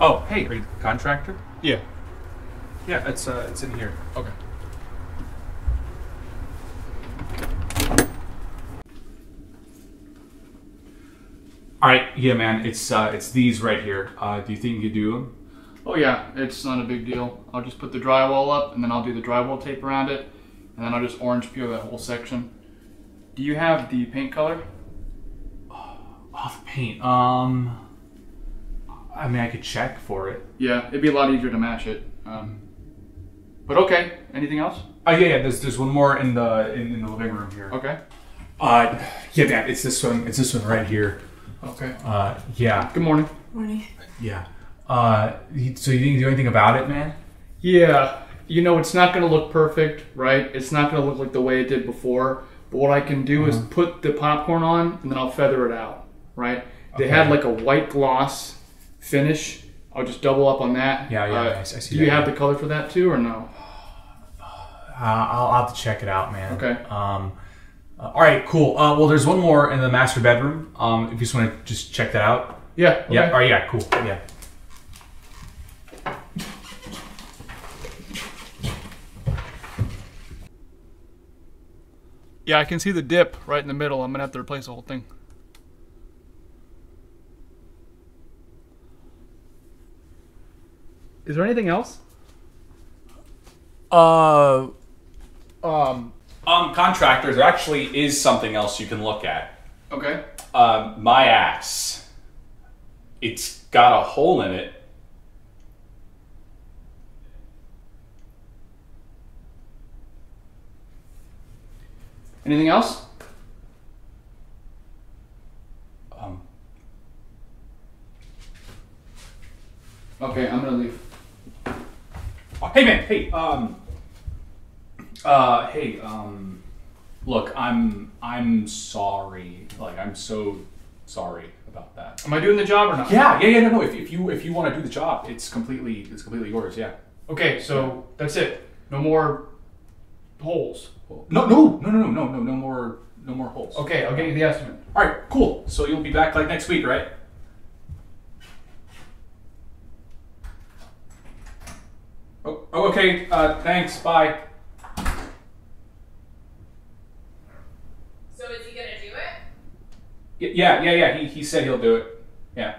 Oh, hey, are you the contractor? Yeah. Yeah, it's uh, it's in here. Okay. All right, yeah, man, it's uh, it's these right here. Uh, do you think you could do them? Oh yeah, it's not a big deal. I'll just put the drywall up and then I'll do the drywall tape around it and then I'll just orange peel that whole section. Do you have the paint color? Oh, the paint. Um, I mean, I could check for it. Yeah, it'd be a lot easier to match it. Um, but okay, anything else? Oh yeah, yeah. There's there's one more in the in, in the living room here. Okay. Uh, yeah, man, it's this one. It's this one right here. Okay. Uh, yeah, Good morning. Morning. yeah. Uh, you- so you didn't do anything about it, man? Yeah, you know, it's not going to look perfect, right? It's not going to look like the way it did before. But what I can do is put the popcorn on and then I'll feather it out, right? They had like a white gloss finish. I'll just double up on that. Yeah, yeah, Uh, I- I see do you that, have yeah. the color for that too, or no? Uh, I'll, I'll have to check it out, man. Okay. Um, uh, all right, cool. Uh, well, there's one more in the master bedroom. Um, if you just want to just check that out. Yeah. Yeah. okay. All right. Yeah. Cool. Yeah. Yeah, I can see the dip right in the middle. I'm gonna have to replace the whole thing. Is there anything else? Uh, um, um, contractors, there actually is something else you can look at. Okay. Um, my ass. It's got a hole in it. Anything else? Um, Okay, I'm gonna leave. Oh, hey man, hey, um, uh, hey, um, look, I'm, I'm sorry. Like, I'm so sorry about that. Am I doing the job or not? Yeah, yeah, yeah, no, no. If, if you if you want to do the job, it's completely it's completely yours. Yeah. Okay, so that's it. No more holes. No, no, no, no, no, no, no, no more, no more holes. Okay, I'll get you the estimate. All right, cool. So you'll be back like next week, right? Oh, oh, okay. Uh, thanks. Bye. So is he gonna do it? Y- Yeah, yeah, yeah. He, he said he'll do it. Yeah.